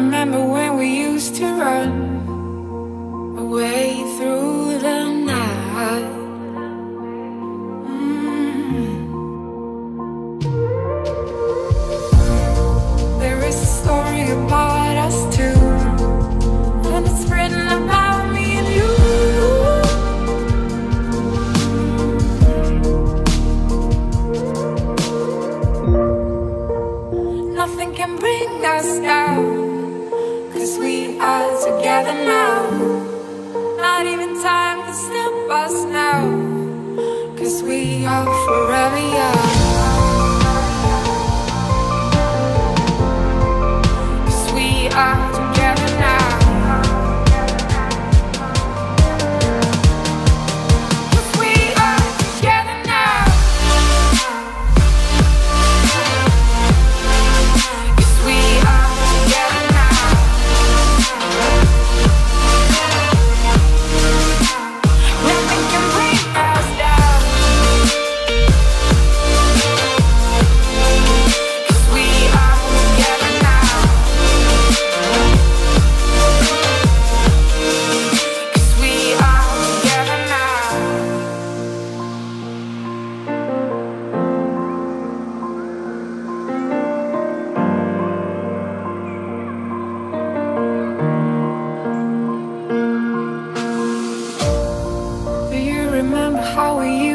remember when we used to run away. Cause we are together now. Not even time to stop us now Cause we are forever young.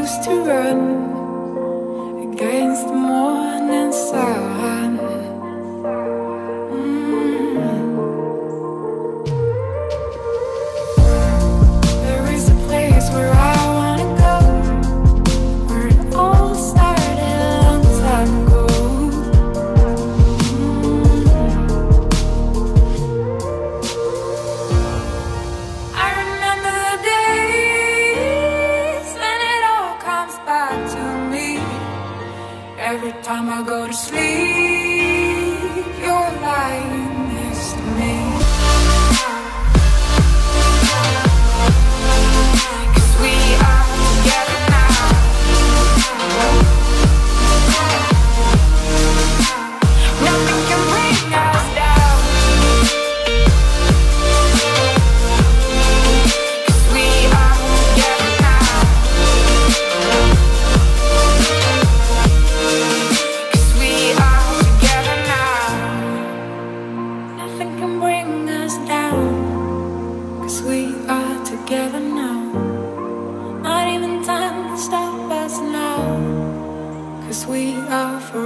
used to run. to me every time I go to sleep. Cause we are together now. Not even time to stop us now. Cause we are forever.